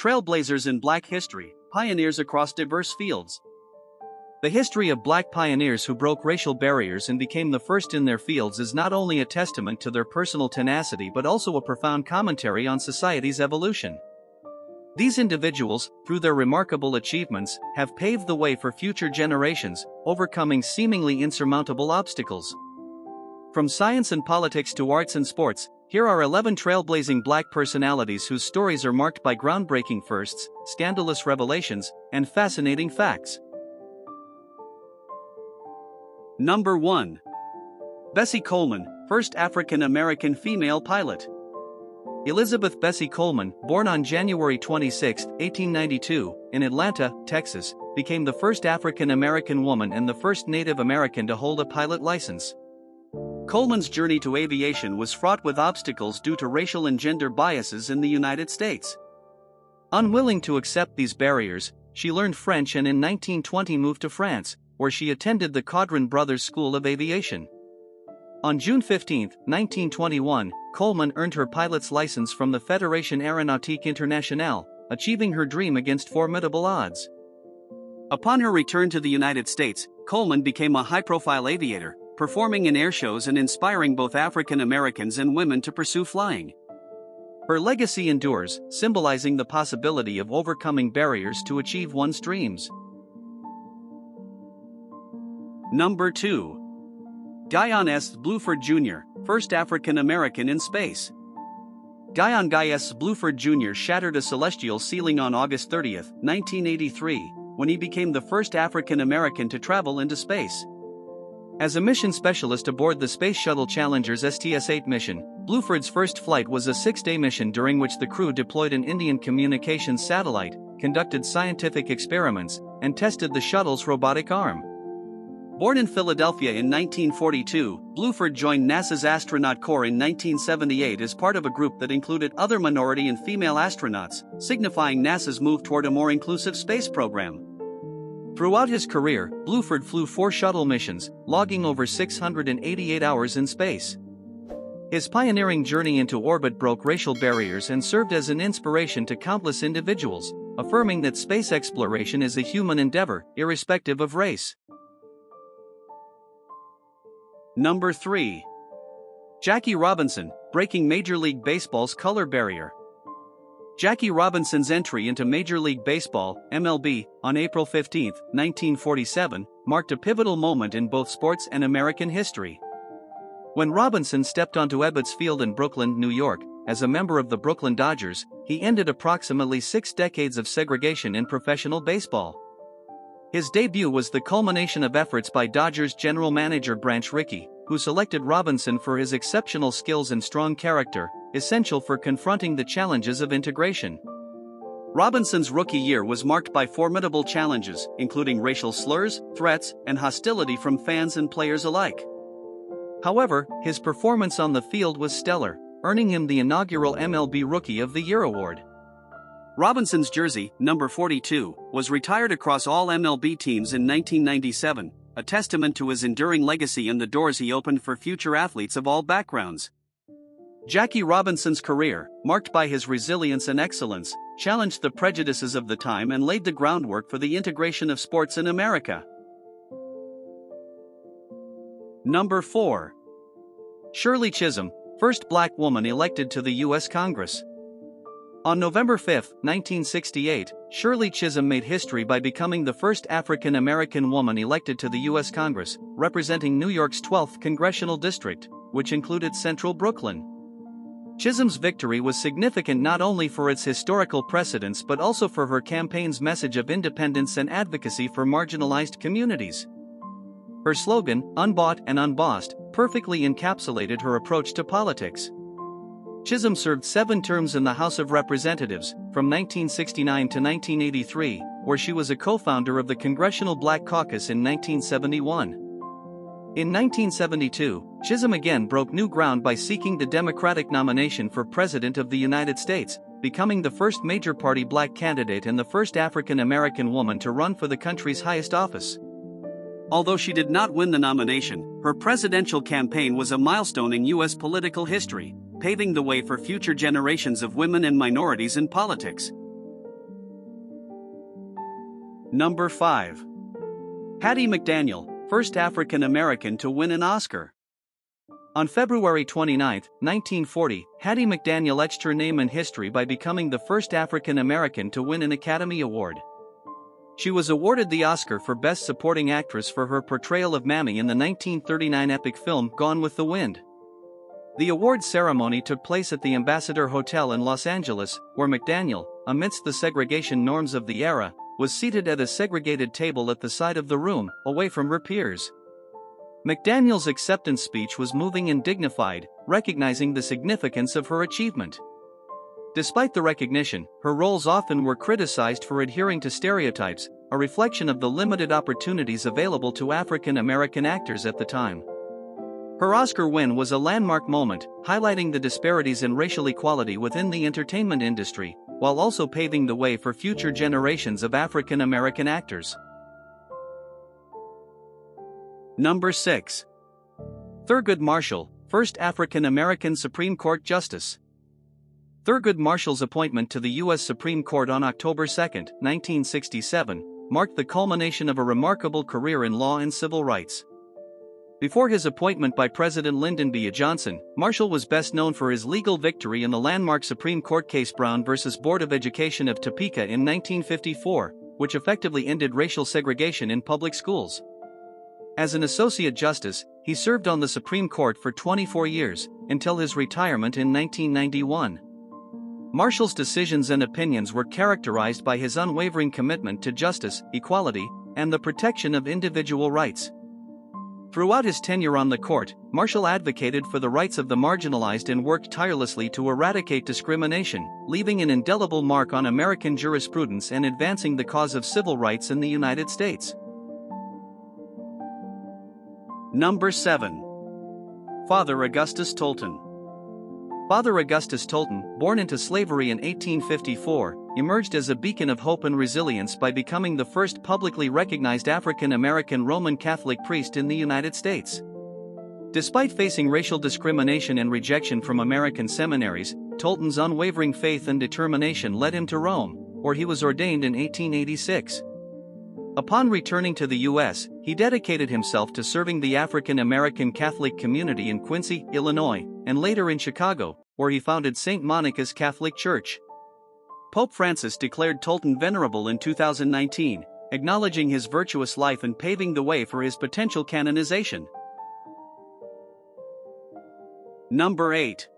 Trailblazers in Black History, Pioneers across diverse fields. The history of black pioneers who broke racial barriers and became the first in their fields is not only a testament to their personal tenacity but also a profound commentary on society's evolution. These individuals, through their remarkable achievements, have paved the way for future generations, overcoming seemingly insurmountable obstacles. From science and politics to arts and sports, here are 11 trailblazing black personalities whose stories are marked by groundbreaking firsts, scandalous revelations, and fascinating facts. Number 1. Bessie Coleman, first African American female pilot. Elizabeth Bessie Coleman, born on January 26, 1892, in Atlanta, Texas, became the first African American woman and the first Native American to hold a pilot license. Coleman's journey to aviation was fraught with obstacles due to racial and gender biases in the United States. Unwilling to accept these barriers, she learned French and in 1920 moved to France, where she attended the Caudron Brothers School of Aviation. On June 15, 1921, Coleman earned her pilot's license from the Fédération Aéronautique Internationale, achieving her dream against formidable odds. Upon her return to the United States, Coleman became a high profile aviator, performing in air shows and inspiring both African Americans and women to pursue flying. Her legacy endures, symbolizing the possibility of overcoming barriers to achieve one's dreams. Number 2. Guion S. Bluford Jr., first African American in space. Guion Guy S. Bluford Jr. shattered a celestial ceiling on August 30, 1983, when he became the first African American to travel into space. As a mission specialist aboard the Space Shuttle Challenger's STS 8 mission, Bluford's first flight was a six day mission during which the crew deployed an Indian communications satellite, conducted scientific experiments, and tested the shuttle's robotic arm. Born in Philadelphia in 1942, Bluford joined NASA's Astronaut Corps in 1978 as part of a group that included other minority and female astronauts, signifying NASA's move toward a more inclusive space program. Throughout his career, Bluford flew four shuttle missions, logging over 688 hours in space. His pioneering journey into orbit broke racial barriers and served as an inspiration to countless individuals, affirming that space exploration is a human endeavor, irrespective of race. Number 3. Jackie Robinson, breaking Major League Baseball's color barrier. Jackie Robinson's entry into Major League Baseball, MLB, on April 15, 1947, marked a pivotal moment in both sports and American history. When Robinson stepped onto Ebbets Field in Brooklyn, New York, as a member of the Brooklyn Dodgers, he ended approximately six decades of segregation in professional baseball. His debut was the culmination of efforts by Dodgers general manager Branch Rickey, who selected Robinson for his exceptional skills and strong character, essential for confronting the challenges of integration. Robinson's rookie year was marked by formidable challenges, including racial slurs, threats, and hostility from fans and players alike. However, his performance on the field was stellar, earning him the inaugural MLB Rookie of the Year award. Robinson's jersey, number 42, was retired across all MLB teams in 1997, a testament to his enduring legacy and the doors he opened for future athletes of all backgrounds. Jackie Robinson's career, marked by his resilience and excellence, challenged the prejudices of the time and laid the groundwork for the integration of sports in America. Number 4. Shirley Chisholm, first black woman elected to the U.S. Congress. On November 5, 1968, Shirley Chisholm made history by becoming the first African American woman elected to the U.S. Congress, representing New York's 12th congressional district, which included central Brooklyn. Chisholm's victory was significant not only for its historical precedence but also for her campaign's message of independence and advocacy for marginalized communities. Her slogan, Unbought and Unbossed, perfectly encapsulated her approach to politics. Chisholm served seven terms in the House of Representatives, from 1969 to 1983, where she was a co founder of the Congressional Black Caucus in 1971. In 1972, Chisholm again broke new ground by seeking the Democratic nomination for President of the United States, becoming the first major party black candidate and the first African American woman to run for the country's highest office. Although she did not win the nomination, her presidential campaign was a milestone in U.S. political history, paving the way for future generations of women and minorities in politics. Number 5. Hattie McDaniel, first African American to win an Oscar. On February 29, 1940, Hattie McDaniel etched her name in history by becoming the first African American to win an Academy Award. She was awarded the Oscar for Best Supporting Actress for her portrayal of Mammy in the 1939 epic film Gone with the Wind. The award ceremony took place at the Ambassador Hotel in Los Angeles, where McDaniel, amidst the segregation norms of the era, was seated at a segregated table at the side of the room, away from her peers. McDaniel's acceptance speech was moving and dignified, recognizing the significance of her achievement. Despite the recognition, her roles often were criticized for adhering to stereotypes, a reflection of the limited opportunities available to African American actors at the time. Her Oscar win was a landmark moment, highlighting the disparities in racial equality within the entertainment industry, while also paving the way for future generations of African American actors. Number 6. Thurgood Marshall, first African American Supreme Court Justice. Thurgood Marshall's appointment to the U.S. Supreme Court on October 2, 1967, marked the culmination of a remarkable career in law and civil rights. Before his appointment by President Lyndon B. Johnson, Marshall was best known for his legal victory in the landmark Supreme Court case Brown v. Board of Education of Topeka in 1954, which effectively ended racial segregation in public schools. As an Associate Justice, he served on the Supreme Court for 24 years, until his retirement in 1991. Marshall's decisions and opinions were characterized by his unwavering commitment to justice, equality, and the protection of individual rights. Throughout his tenure on the court, Marshall advocated for the rights of the marginalized and worked tirelessly to eradicate discrimination, leaving an indelible mark on American jurisprudence and advancing the cause of civil rights in the United States. Number 7. Father Augustus Tolton. Father Augustus Tolton, born into slavery in 1854, emerged as a beacon of hope and resilience by becoming the first publicly recognized African American Roman Catholic priest in the United States. Despite facing racial discrimination and rejection from American seminaries, Tolton's unwavering faith and determination led him to Rome, where he was ordained in 1886. Upon returning to the U.S., he dedicated himself to serving the African American Catholic community in Quincy, Illinois, and later in Chicago, where he founded St. Monica's Catholic Church. Pope Francis declared Tolton venerable in 2019, acknowledging his virtuous life and paving the way for his potential canonization. Number 8.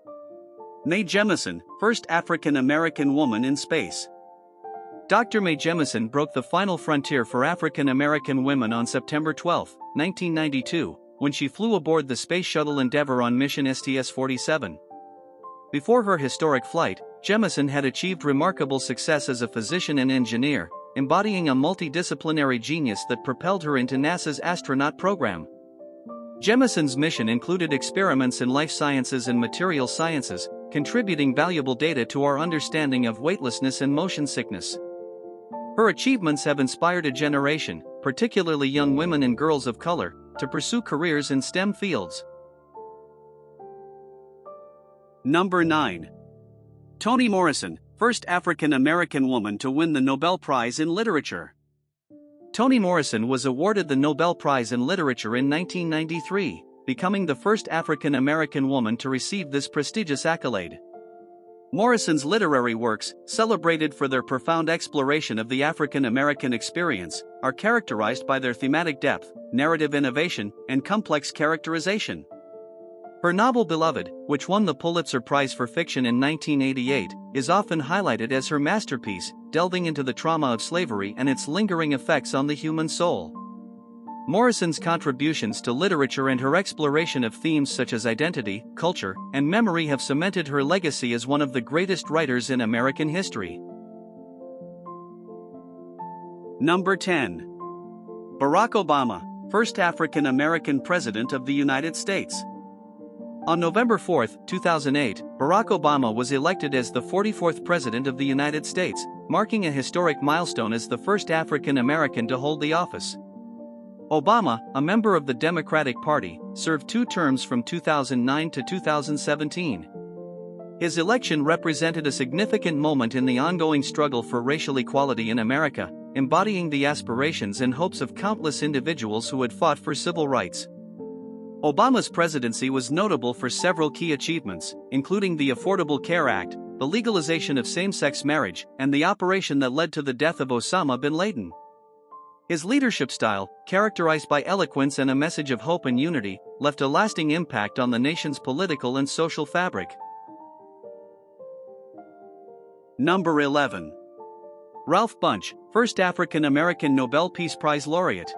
Mae Jemison, first African American woman in space. Dr. Mae Jemison broke the final frontier for African American women on September 12, 1992, when she flew aboard the Space Shuttle Endeavour on mission STS 47. Before her historic flight, Jemison had achieved remarkable success as a physician and engineer, embodying a multidisciplinary genius that propelled her into NASA's astronaut program. Jemison's mission included experiments in life sciences and material sciences, contributing valuable data to our understanding of weightlessness and motion sickness. Her achievements have inspired a generation, particularly young women and girls of color, to pursue careers in STEM fields. Number 9. Toni Morrison, first African American woman to win the Nobel Prize in Literature. Toni Morrison was awarded the Nobel Prize in Literature in 1993, becoming the first African American woman to receive this prestigious accolade. Morrison's literary works, celebrated for their profound exploration of the African American experience, are characterized by their thematic depth, narrative innovation, and complex characterization. Her novel Beloved, which won the Pulitzer Prize for Fiction in 1988, is often highlighted as her masterpiece, delving into the trauma of slavery and its lingering effects on the human soul. Morrison's contributions to literature and her exploration of themes such as identity, culture, and memory have cemented her legacy as one of the greatest writers in American history. Number 10. Barack Obama, first African American President of the United States. On November 4, 2008, Barack Obama was elected as the 44th President of the United States, marking a historic milestone as the first African American to hold the office. Obama, a member of the Democratic Party, served two terms from 2009 to 2017. His election represented a significant moment in the ongoing struggle for racial equality in America, embodying the aspirations and hopes of countless individuals who had fought for civil rights. Obama's presidency was notable for several key achievements, including the Affordable Care Act, the legalization of same sex marriage, and the operation that led to the death of Osama bin Laden. His leadership style, characterized by eloquence and a message of hope and unity, left a lasting impact on the nation's political and social fabric. Number 11. Ralph Bunche, first African American Nobel Peace Prize laureate.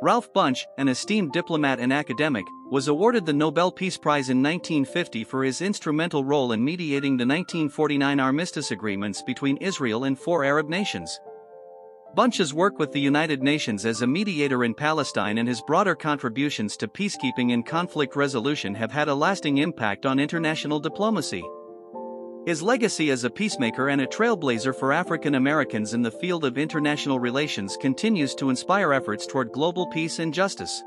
Ralph Bunche, an esteemed diplomat and academic, was awarded the Nobel Peace Prize in 1950 for his instrumental role in mediating the 1949 armistice agreements between Israel and four Arab nations. Bunche's work with the United Nations as a mediator in Palestine and his broader contributions to peacekeeping and conflict resolution have had a lasting impact on international diplomacy. His legacy as a peacemaker and a trailblazer for African Americans in the field of international relations continues to inspire efforts toward global peace and justice.